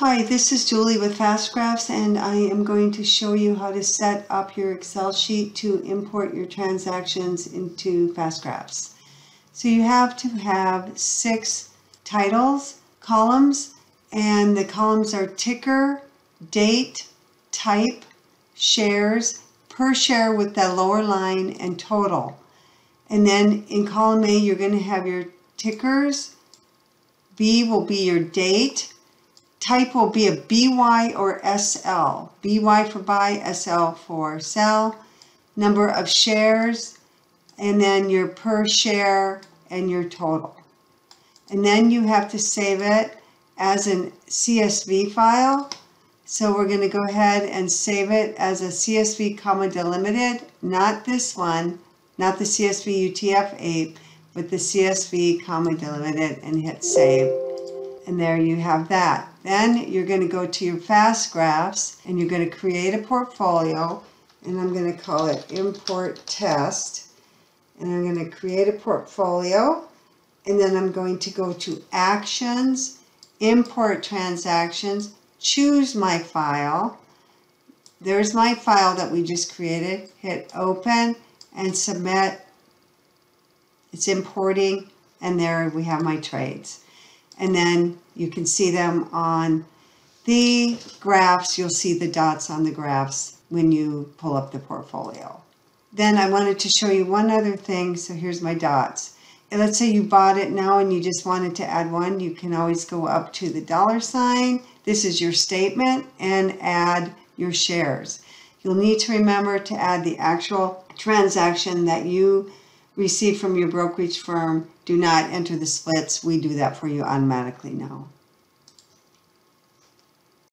Hi, this is Julie with FastGraphs and I am going to show you how to set up your Excel sheet to import your transactions into FastGraphs. So you have to have six titles, columns, and the columns are ticker, date, type, shares, per share with the lower line, and total. And then in column A, you're going to have your tickers. B will be your date type will be a BY or SL. BY for buy, SL for sell. Number of shares, and then your per share and your total. And then you have to save it as an CSV file. So we're going to go ahead and save it as a CSV comma delimited, not this one, not the CSV UTF-8, but the CSV comma delimited and hit save. And there you have that. Then you're going to go to your fast graphs and you're going to create a portfolio and I'm going to call it import test and I'm going to create a portfolio and then I'm going to go to actions, import transactions, choose my file. There's my file that we just created. Hit open and submit. It's importing and there we have my trades and then you can see them on the graphs. You'll see the dots on the graphs when you pull up the portfolio. Then I wanted to show you one other thing. So here's my dots. Let's say you bought it now and you just wanted to add one. You can always go up to the dollar sign. This is your statement and add your shares. You'll need to remember to add the actual transaction that you received from your brokerage firm. Do not enter the splits. We do that for you automatically now.